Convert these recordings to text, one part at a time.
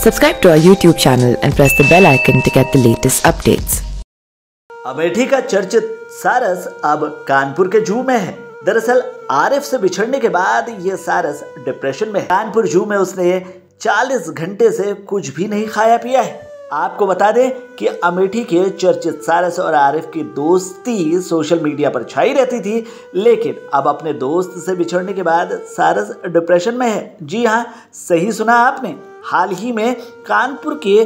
Subscribe to our YouTube channel and press the bell icon to get the latest updates. Amethi का चर्चित सारस अब कानपुर के जू में है। दरअसल, आरिफ से बिछड़ने के बाद ये सारस डिप्रेशन में है। कानपुर जू में उसने 40 घंटे से कुछ भी नहीं खाया पिया है। आपको बता दें कि अमेठी के चर्चित सारस और आरिफ की दोस्ती सोशल मीडिया पर छाई रहती थी, लेकिन अब अपने दोस्त से बिछड़ने के बाद सारस डिप्रेशन में है। जी हाँ सही सुना आपने। हाल ही में कानपुर के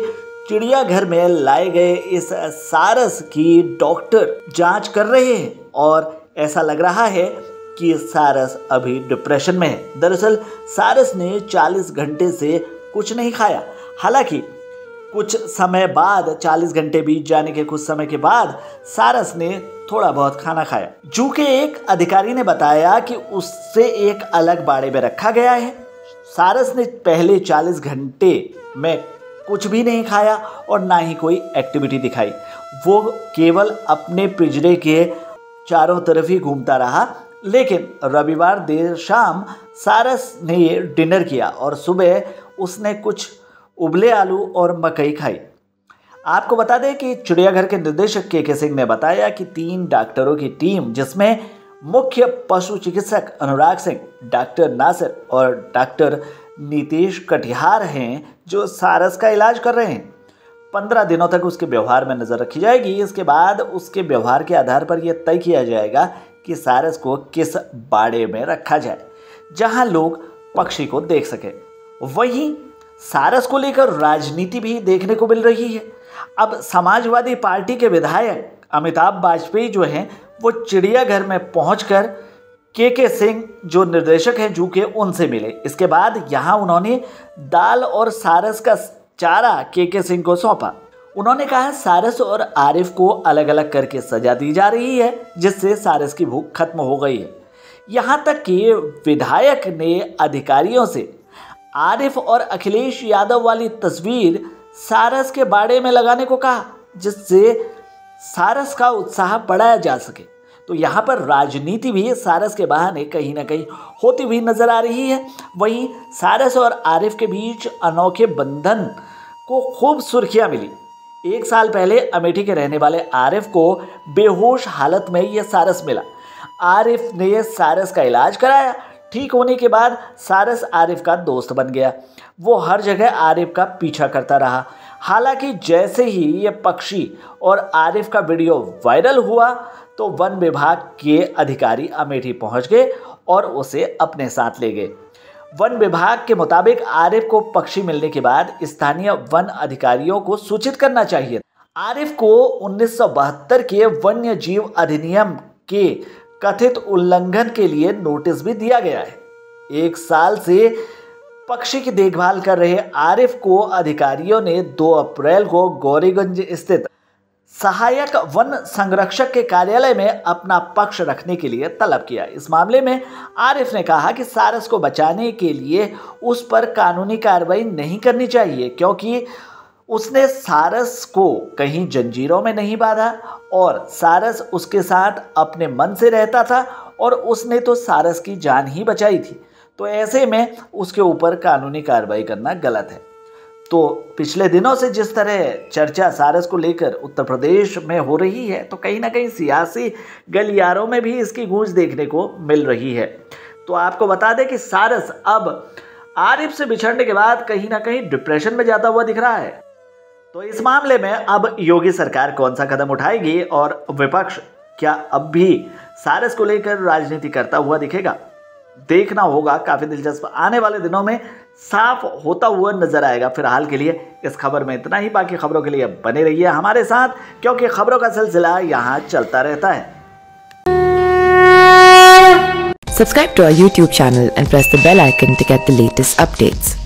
चिड़ियाघर में लाए गए इस सारस की डॉक्टर जाँच कर रहे हैं और ऐसा लग रहा है कि सारस अभी डिप्रेशन में है। दरअसल सारस ने 40 घंटे से कुछ नहीं खाया। हालाँकि कुछ समय बाद 40 घंटे बीत जाने के कुछ समय के बाद, सारस ने थोड़ा बहुत खाना खाया। जू के एक अधिकारी ने बताया कि उससे एक अलग बाड़े में रखा गया है। सारस ने पहले 40 घंटे में कुछ भी नहीं खाया और ना ही कोई एक्टिविटी दिखाई। वो केवल अपने पिंजरे के चारों तरफ़ ही घूमता रहा। लेकिन रविवार देर शाम सारस ने डिनर किया और सुबह उसने कुछ उबले आलू और मकई खाई। आपको बता दें कि चिड़ियाघर के निदेशक के के सिंह ने बताया कि तीन डॉक्टरों की टीम, जिसमें मुख्य पशु चिकित्सक अनुराग सिंह, डॉक्टर नासिर और डॉक्टर नीतीश कटिहार हैं, जो सारस का इलाज कर रहे हैं। पंद्रह दिनों तक उसके व्यवहार में नज़र रखी जाएगी। इसके बाद उसके व्यवहार के आधार पर यह तय किया जाएगा कि सारस को किस बाड़े में रखा जाए, जहाँ लोग पक्षी को देख सकें। वहीं सारस को लेकर राजनीति भी देखने को मिल रही है। अब समाजवादी पार्टी के विधायक अमिताभ वाजपेयी जो हैं, वो चिड़ियाघर में पहुंचकर के के सिंह, जो निर्देशक हैं जू के, उनसे मिले। इसके बाद यहाँ उन्होंने दाल और सारस का चारा के के सिंह को सौंपा। उन्होंने कहा, सारस और आरिफ को अलग अलग करके सजा दी जा रही है, जिससे सारस की भूख खत्म हो गई है। यहाँ तक कि विधायक ने अधिकारियों से आरिफ और अखिलेश यादव वाली तस्वीर सारस के बाड़े में लगाने को कहा, जिससे सारस का उत्साह बढ़ाया जा सके। तो यहाँ पर राजनीति भी सारस के बहाने कहीं ना कहीं होती हुई नज़र आ रही है। वहीं सारस और आरिफ के बीच अनोखे बंधन को खूब सुर्खियाँ मिली। एक साल पहले अमेठी के रहने वाले आरिफ को बेहोश हालत में यह सारस मिला। आरिफ ने सारस का इलाज कराया। ठीक होने के बाद सारस आरिफ का दोस्त बन गया। वो हर जगह आरिफ का पीछा करता रहा। हालाँकि जैसे ही ये पक्षी और आरिफ का वीडियो वायरल हुआ तो वन विभाग के अधिकारी अमेठी पहुँच गए और उसे अपने साथ ले गए। वन विभाग के मुताबिक आरिफ को पक्षी मिलने के बाद स्थानीय वन अधिकारियों को सूचित करना चाहिए। आरिफ को 1972 के वन्य जीव अधिनियम के कथित उल्लंघन के लिए नोटिस भी दिया गया है। एक साल से पक्षी की देखभाल कर रहे आरिफ को अधिकारियों ने 2 अप्रैल को गौरीगंज स्थित सहायक वन संरक्षक के कार्यालय में अपना पक्ष रखने के लिए तलब किया। इस मामले में आरिफ ने कहा कि सारस को बचाने के लिए उस पर कानूनी कार्रवाई नहीं करनी चाहिए, क्योंकि उसने सारस को कहीं जंजीरों में नहीं बांधा और सारस उसके साथ अपने मन से रहता था और उसने तो सारस की जान ही बचाई थी। तो ऐसे में उसके ऊपर कानूनी कार्रवाई करना गलत है। तो पिछले दिनों से जिस तरह चर्चा सारस को लेकर उत्तर प्रदेश में हो रही है तो कहीं ना कहीं सियासी गलियारों में भी इसकी गूंज देखने को मिल रही है। तो आपको बता दें कि सारस अब आरिफ से बिछड़ने के बाद कहीं ना कहीं डिप्रेशन में जाता हुआ दिख रहा है। तो इस मामले में अब योगी सरकार कौन सा कदम उठाएगी और विपक्ष क्या अब भी सारस को लेकर राजनीति करता हुआ दिखेगा? देखना होगा, काफ़ी दिलचस्प। आने वाले दिनों में साफ़ होता हुआ नज़र आएगा। फ़िलहाल के लिए इस खबर में इतना ही। बाकी खबरों के लिए बने रहिए हमारे साथ, क्योंकि खबरों का सिलसिला यहाँ चलता रहता है। Subscribe to our YouTube channel and press the bell icon to get the latest updates.